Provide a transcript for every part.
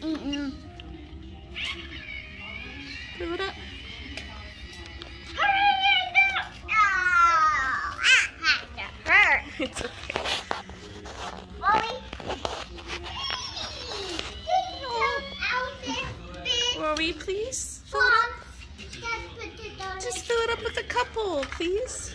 Mm-mm. Throw it up. it's okay. Wally. Rory, please. Fill it up. Just fill it up with a couple, please.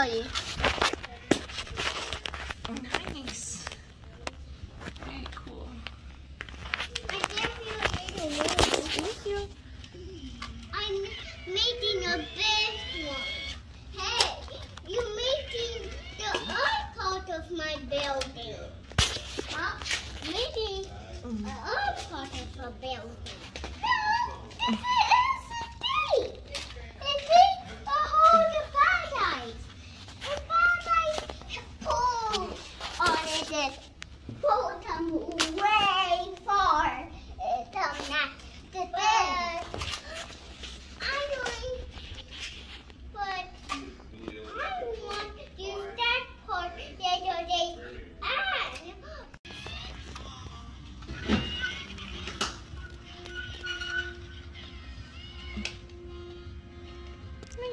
Nice. Very cool. You. I'm making a big one. Hey, you're making the other part of my building. I'm making the other part of a building.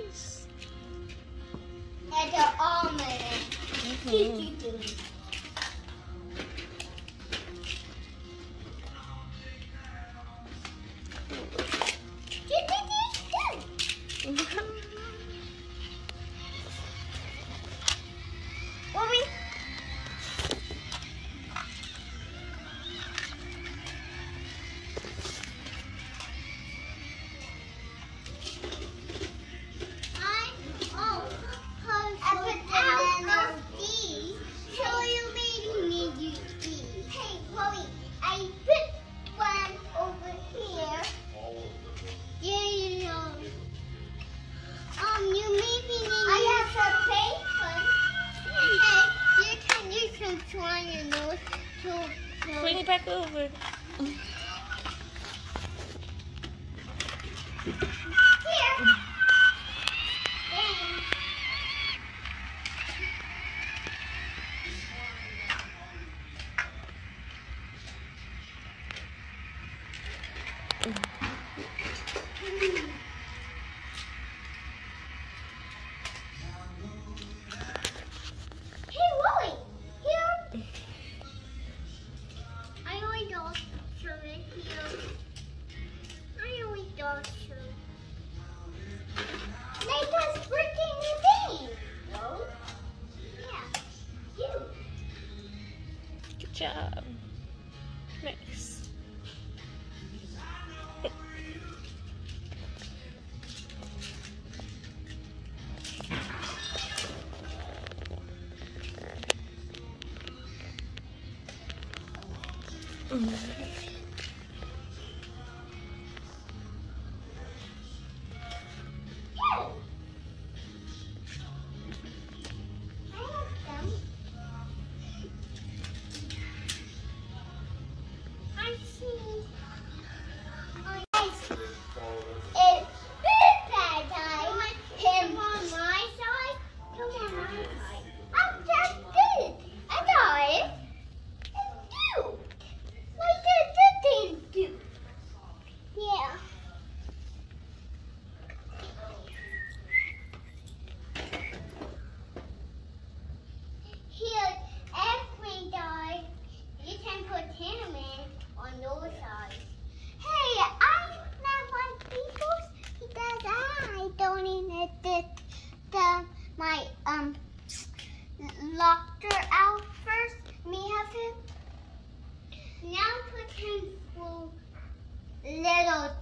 nice. And all. Mm -hmm. job. Nice. Mm -hmm.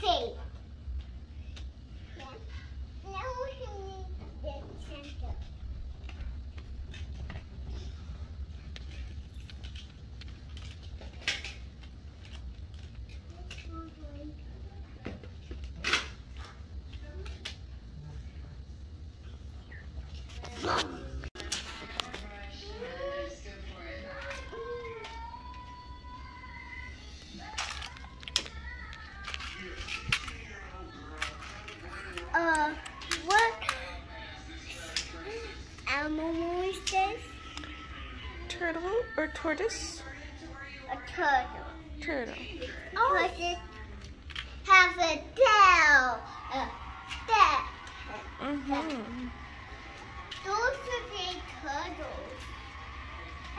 Little tape. Now needs the center. Uh, tortoise? A turtle. Turtle. Oh. It have a tail? A back. Mm-hmm. Those are big turtles.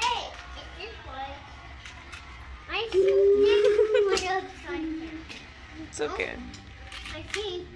Hey, it's this one. I see this one. It's okay. I see this one upside